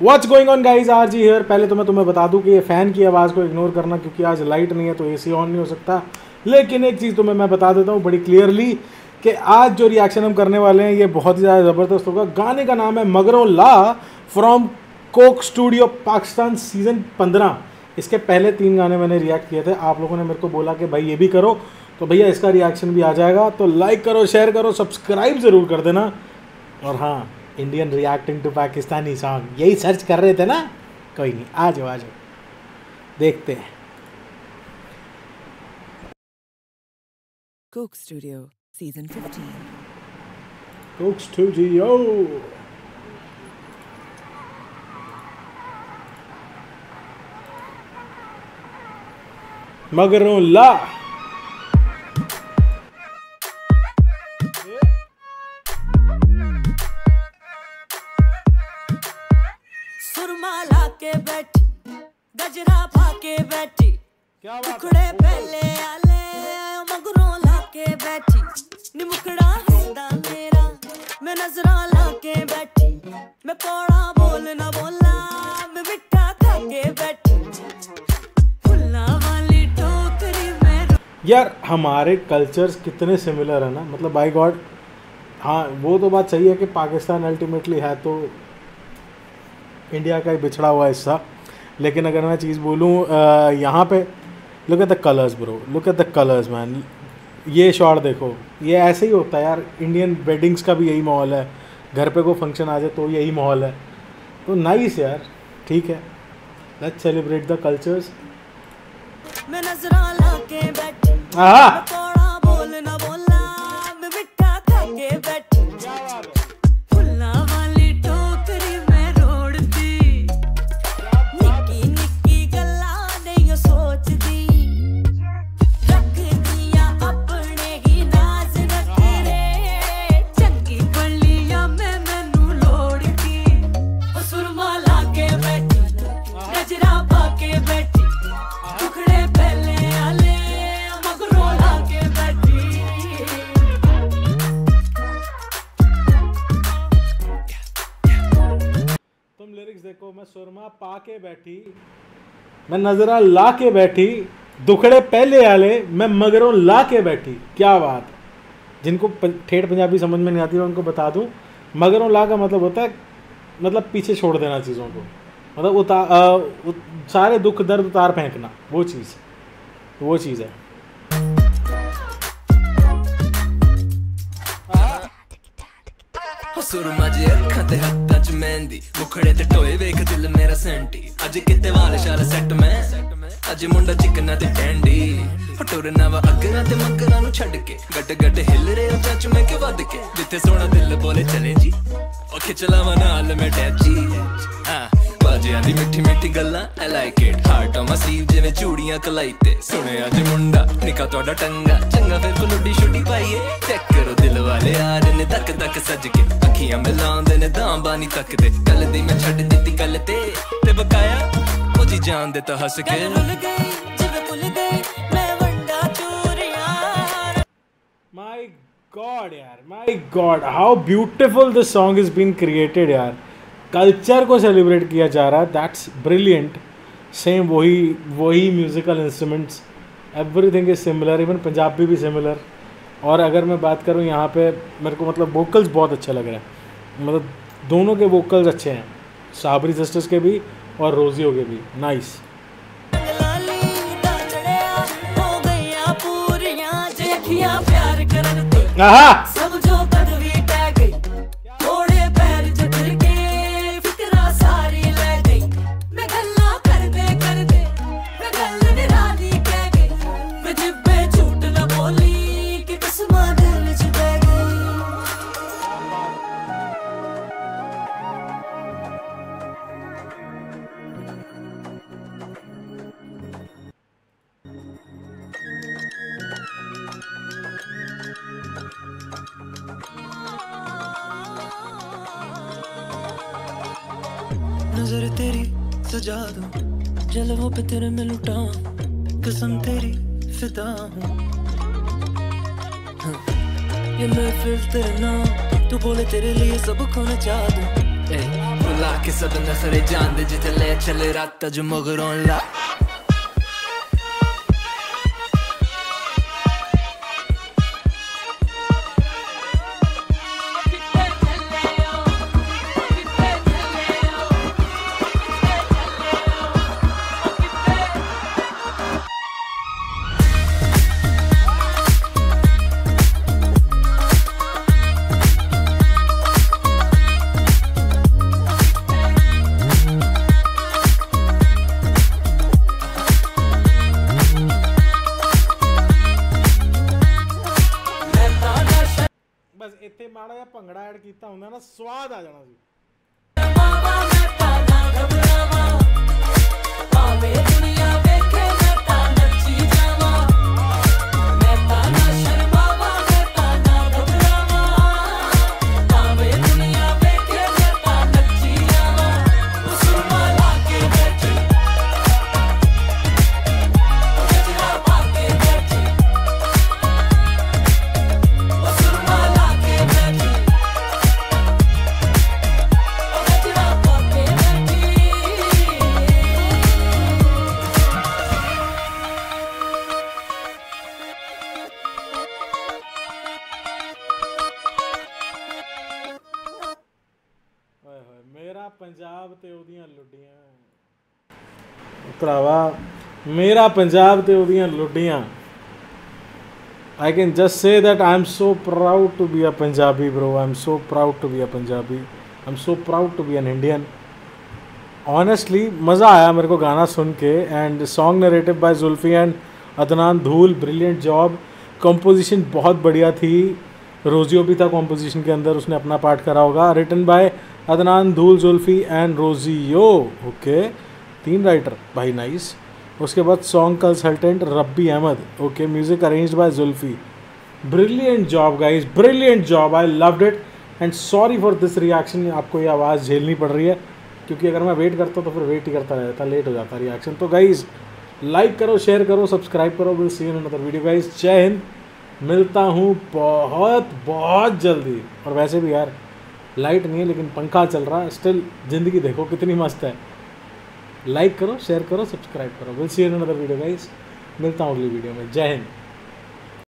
What's going on guys R G here पहले तो मैं तुम्हें बता दूँ कि ये फ़ैन की आवाज़ को इग्नोर करना क्योंकि आज लाइट नहीं है तो एसी ऑन नहीं हो सकता। लेकिन एक चीज़ तुम्हें मैं बता देता हूँ बड़ी क्लियरली कि आज जो रिएक्शन हम करने वाले हैं, ये बहुत ही ज़्यादा ज़बरदस्त होगा। गाने का नाम है मगरों ला from Coke Studio Pakistan season पंद्रह। इसके पहले तीन गाने मैंने रिएक्ट किए थे। आप लोगों ने मेरे को बोला कि भाई ये भी करो तो भैया इसका रिएक्शन भी आ जाएगा। तो लाइक करो शेयर करो सब्सक्राइब ज़रूर कर देना। और हाँ Indian reacting to Pakistani song यही सर्च कर रहे थे ना? कोई नहीं आ जाओ आ जाओ। देखते हैं। Coke Studio, Season 15. Coke Studio मगरों लाके बैठी गजरा फाके बैठी। क्या मुखड़े पहले आले मगरों लाके बैठी। नी मुखड़ा हैदा मेरा मैं नजरा लाके बैठी। मैं कौड़ा बोल ना बोला मैं मिठा खाके बैठी। फुल्ला वाली टोकरी में यार हमारे कल्चर्स कितने सिमिलर है ना? मतलब बाई गॉड हाँ वो तो बात सही है कि पाकिस्तान अल्टीमेटली है तो इंडिया का ही बिछड़ा हुआ हिस्सा। लेकिन अगर मैं चीज़ बोलूँ यहाँ पे look at the colours bro look at the colours man ये शॉट देखो। ये ऐसे ही होता है यार। इंडियन वेडिंग्स का भी यही माहौल है। घर पे कोई फ़ंक्शन आ जाए तो यही माहौल है। तो नाइस यार। ठीक है। लेट्स सेलिब्रेट द कल्चर्स देखो मैं सुरमा पा के बैठी मैं नजरा ला के बैठी दुखड़े पहले आले मैं मगरों ला के बैठी। क्या बात? जिनको ठेठ पंजाबी समझ में नहीं आती मैं उनको बता दूँ मगरों ला का मतलब होता है मतलब पीछे छोड़ देना चीज़ों को। मतलब उतार उत, सारे दुख दर्द उतार फेंकना वो चीज़ वो चीज़ है। ਸੁਰਮਾ ਜੇ ਅੱਖਾਂ ਤੇ ਹੱਥਾਂ ਚ ਮਹਿੰਦੀ। ਮੁਖੜੇ ਤੇ ਟੋਏ ਵੇਖ ਦਿਲ ਮੇਰਾ ਸੈਂਟੀ। ਅੱਜ ਕਿਤੇ ਵਾਲ ਸ਼ਾਲ ਸੈੱਟ ਮੈਂ। ਅੱਜ ਮੁੰਡਾ ਚਿਕਨਾ ਤੇ ਟੈਂਡੀ ਫਟੁਰਨਾ ਵਾ ਅਗਰਾਂ ਤੇ ਮਗਰਾਂ ਨੂੰ ਛੱਡ ਕੇ। ਗੱਟ ਗੱਟ ਹਿੱਲ ਰਹੇ ਹੋ ਮੈਂ ਕਿ ਵੱਧ ਕੇ। ਜਿੱਥੇ ਸੋਹਣਾ ਦਿਲ ਬੋਲੇ ਚਲੇ ਜੀ। ਉਹ ਖਿੱਚ ਨਾਲ ਮੈਂ ਟੈਚੀ ਹਾਂ, ਬਾਜਿਆਂ ਦੀ ਮਿੱਠੀ ਮਿੱਠੀ ਗੱਲਾਂ I like it heart on my sleeve ਜਿਵੇਂ ਚੂੜੀਆਂ ਕਲਾਈ ਤੇ। ਸੁਣਿਆ ਅੱਜ ਮੁੰਡਾ, ਨਿਕਾ ਤੁਹਾਡਾ ਟੰਗਾ। ਚੰਗਾ ਫਿਰ ਕਲੁੱਡੀ ਛੁੱਟੀ ਪਾਈਏ। ਚੈੱਕ ਕਰੋ ਦਿਲ ਵਾਲੇ ਆ ਨੇ ਤੱਕ ਤੱਕ ਸੱਜ ਕੇ। ਅੱਖੀਆਂ ਮਿਲਾਉਂਦੇ ਨੇ ਦਾਂਬਾ ਨਹੀਂ ਤੱਕਦੇ ਕੱਲ ਦੀ ਮੈਂ ਛੱਡ ਦਿੱਤੀ ਗੱਲ ਤੇ ਤੇ ਬਕਾਇਆ ਉਹ ਜੀ ਜਾਣਦੇ ਤਾਂ ਹੱਸ ਕੇ ਗੱਲ ਰੁੱਲ ਗਈ ਜਿਵੇਂ ਭੁੱਲ ਗਈ ਮੈਂ ਵੰਡਾ ਚੂਰੀਆਂ My God, यार, my God, how beautiful this song is being created, यार. कल्चर को सेलिब्रेट किया जा रहा है दैट्स ब्रिलियंट सेम वही वही musical instruments everything is similar even Punjabi भी सिमिलर और अगर मैं बात करूँ यहाँ पे मेरे को मतलब वोकल्स बहुत अच्छे लग रहे हैं। मतलब दोनों के वोकल्स अच्छे हैं। साबरी सिस्टर्स के भी और रोजियो के भी। नाइस ਲਾਲੀ नज़र तेरी सजा दूँ, जलवों पे तेरे में लुटा कसम तेरी फिदा हूँ हाँ। ये महफिल तेरे नाम, तू बोले तेरे लिए सब खोना चाह दूँ बुला के सब नखरे जान दे जिते ले चले रात तज मगरों ला ਮਾੜਾ ਜਿਹਾ ਭੰਗੜਾ ਐਡ ਕੀਤਾ ਹੁੰਦਾ ਨਾ ਸਵਾਦ ਆ ਜਾਣਾ ਸੀ। ਪੰਜਾਬ ਤੇ ਉਹਦੀਆਂ ਲੁੱਡੀਆਂ ਭਰਾਵਾ ਮੇਰਾ ਪੰਜਾਬ ਤੇ ਉਹਦੀਆਂ ਲੁੱਡੀਆਂ I can just say that I'm so proud to be a Punjabi, bro. I'm so proud to be a Punjabi. I'm so proud to be an Indian. Honestly मज़ा आया मेरे को गाना सुन के and song narrative by Zulfi and Adnan Dhool brilliant job composition बहुत बढ़िया थी रोजियो भी था कंपोजिशन के अंदर उसने अपना पार्ट करा होगा written by Adnan Dhool Zulfi and रोजियो okay तीन राइटर भाई नाइस उसके बाद song consultant Rabi Ahmed okay music arrange by Zulfi brilliant job guys brilliant job I loved it and sorry for this reaction आपको ये आवाज़ झेलनी पड़ रही है। क्योंकि अगर मैं वेट करता तो फिर वेट ही करता रहता लेट हो जाता रिएक्शन तो गाइज़ लाइक करो शेयर करो सब्सक्राइब करो. Will see in another video guys जय हिंद मिलता हूँ बहुत बहुत जल्दी. और वैसे भी यार लाइट नहीं है, लेकिन पंखा चल रहा है। स्टिल ज़िंदगी देखो कितनी मस्त है। लाइक करो शेयर करो सब्सक्राइब करो। Will see in another video guys मिलता हूँ अगली वीडियो में। जय हिंद।